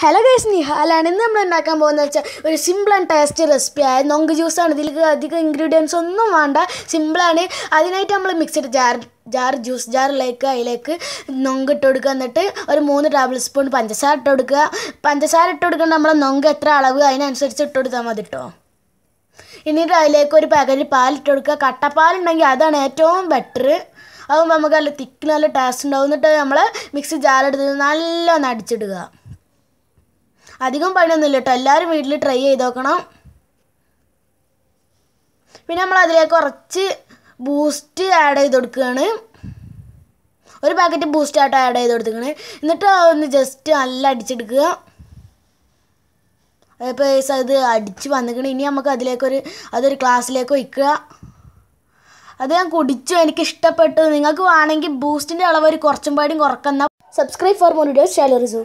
Hello guys നിഹാലാണ്. ഇന്ന് നമ്മൾ ഉണ്ടാക്കാൻ പോകുന്നത് വെച്ചാൽ ഒരു സിമ്പിൾ ആൻഡ് ടേസ്റ്റ് റെസിപ്പി ആയത് നൊങ്ക് ജ്യൂസാണ് ഇതിൽ അധികം ഇൻഗ്രീഡിയൻസ് ഒന്നും വേണ്ട. സിമ്പിളാണ് അതിനായിട്ട് നമ്മൾ മിക്സഡ് ജാർ ജാർ ജ്യൂസ് ജാറിലേക്ക് അതിലേക്ക് നൊങ്ക് ഇട്ട് കൊടുക്കുക. എന്നിട്ട് ഒരു മൂന്ന് ടേബിൾ സ്പൂൺ പഞ്ചസാര ഇട്ട് കൊടുക്കുക. പഞ്ചസാര ഇട്ട് കൊടുക്കേണ്ട നമ്മൾ നൊങ്ക് എത്ര അളവ്? അതിനനുസരിച്ച് ഇട്ട് കൊടുത്താൽ മതി കേട്ടോ എന്നിട്ട് അതിലേക്ക് ഒരു പാക്കറ്റ് പാലിട്ട് കൊടുക്കുക. കട്ടപ്പാലുണ്ടെങ്കിൽ അതാണ് ഏറ്റവും ബെറ്റർ അതാകുമ്പോൾ നമുക്ക് നല്ല തിക്ക് നല്ല ടേസ്റ്റ് ഉണ്ടാവും. എന്നിട്ട് നമ്മൾ മിക്സി ജാറെടുത്ത് നല്ലോണം അടിച്ചിടുക. അധികം പണിയൊന്നുമില്ല കേട്ടോ എല്ലാവരും വീട്ടിൽ ട്രൈ ചെയ്ത് നോക്കണം. പിന്നെ നമ്മൾ അതിലേക്ക് കുറച്ച് ബൂസ്റ്റ് ആഡ് ചെയ്ത് കൊടുക്കുകയാണ്. ഒരു പാക്കറ്റ് ബൂസ്റ്റ് ആയിട്ട് ആഡ് ചെയ്ത് കൊടുത്തിരിക്കണ് എന്നിട്ട് ഒന്ന് ജസ്റ്റ് നല്ല അടിച്ചെടുക്കുക. ഇപ്പോൾ അത് അടിച്ച് വന്നിക്കണ് ഇനി നമുക്ക് അതിലേക്കൊരു അതൊരു ഗ്ലാസ്സിലേക്ക് വയ്ക്കുക അത് ഞാൻ കുടിച്ചു. എനിക്ക് ഇഷ്ടപ്പെട്ടു നിങ്ങൾക്ക് വേണമെങ്കിൽ ബൂസ്റ്റിന്റെ അളവ് ഒരു കുറച്ചും പാടിയും കുറക്കുന്ന സബ്സ്ക്രൈബ് ഫോർ മോർ വീഡിയോസ് ഷാലറിസു